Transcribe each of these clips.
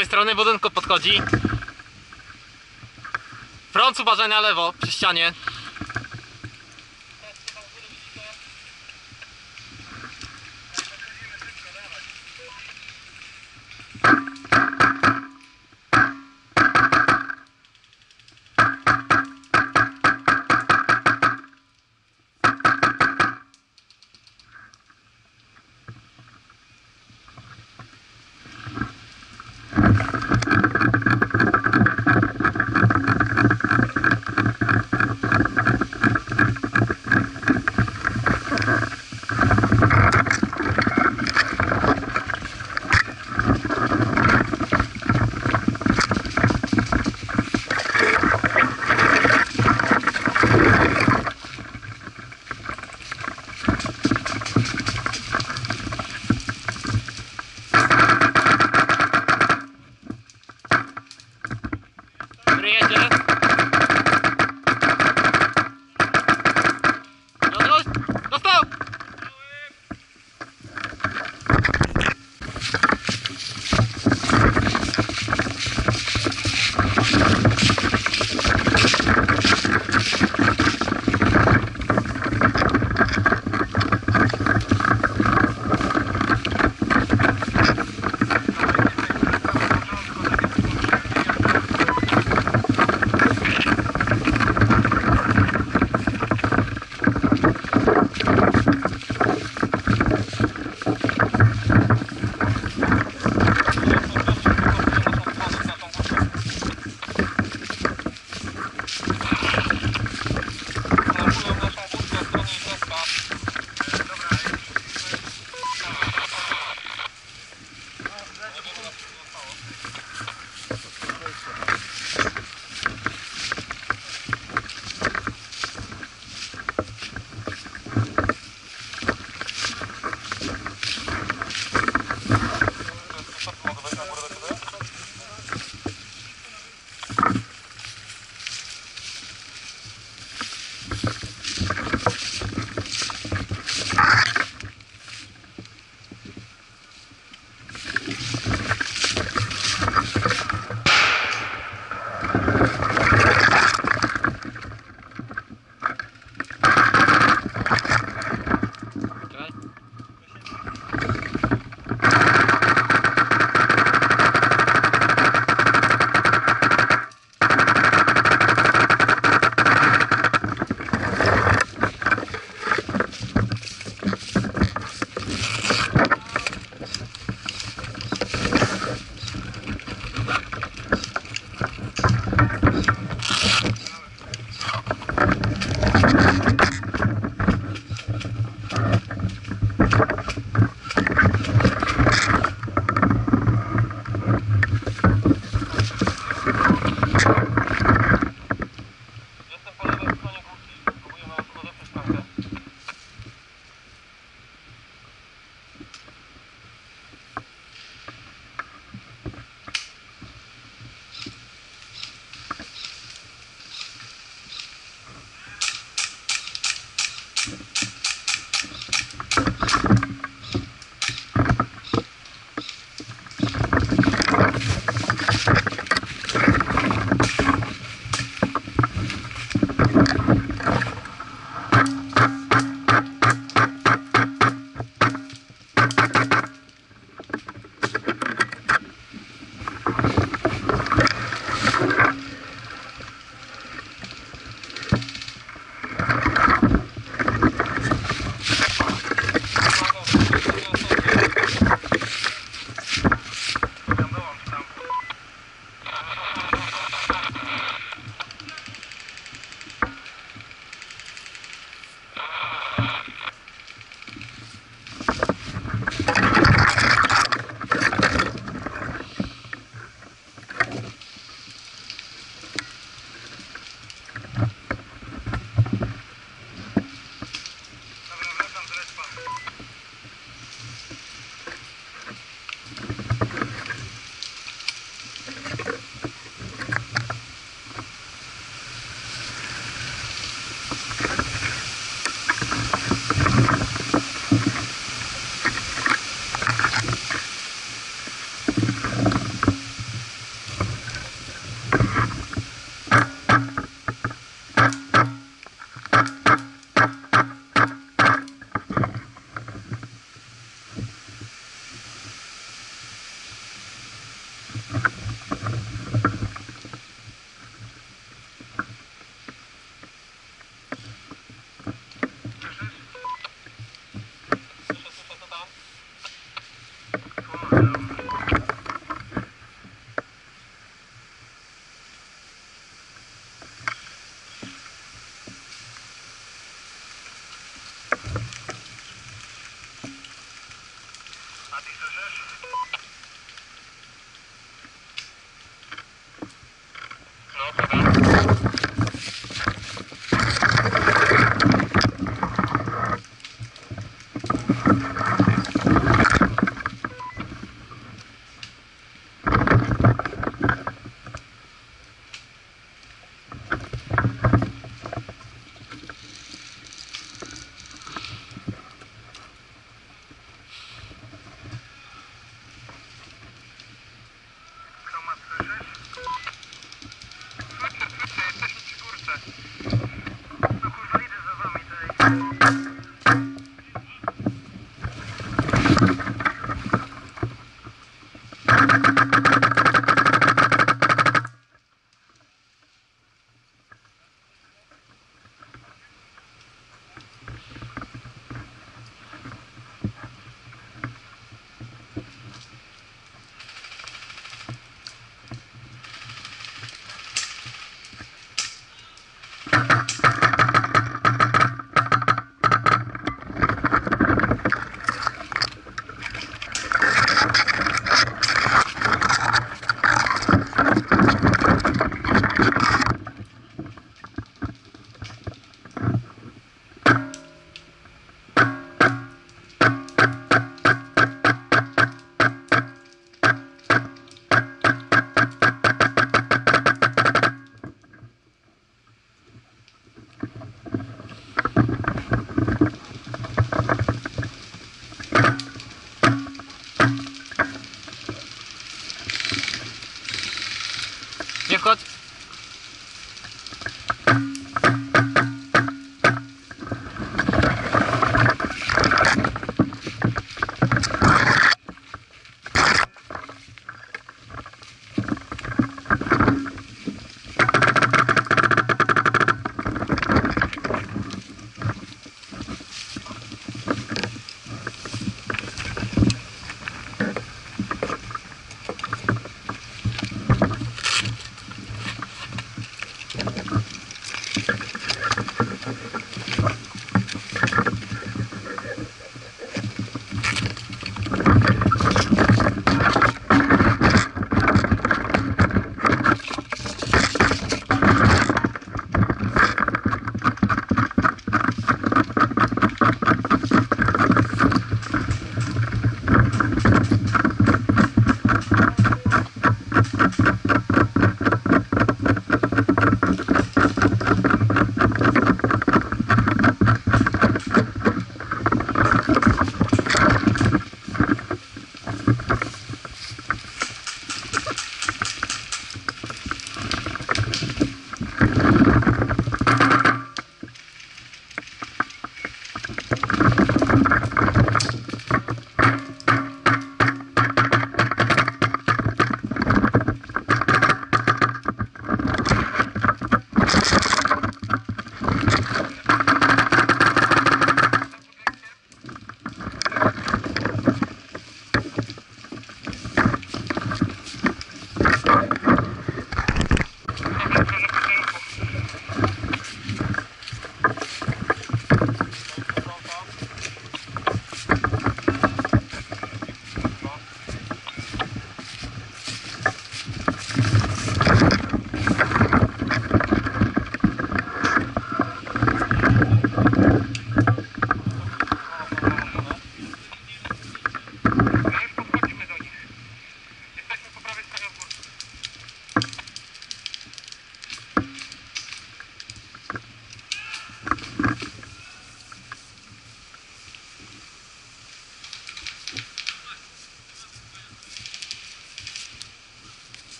lewej strony budynku podchodzi. Frąc uważaj na lewo przy ścianie.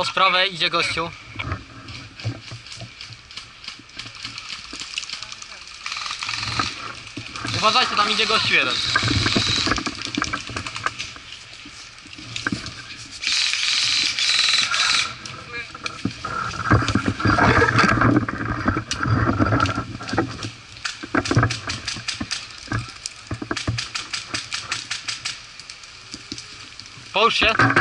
Michał, z prawej idzie gościu. Uważajcie, tam idzie gościu jeden. Połóż się.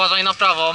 Uważaj na prawo.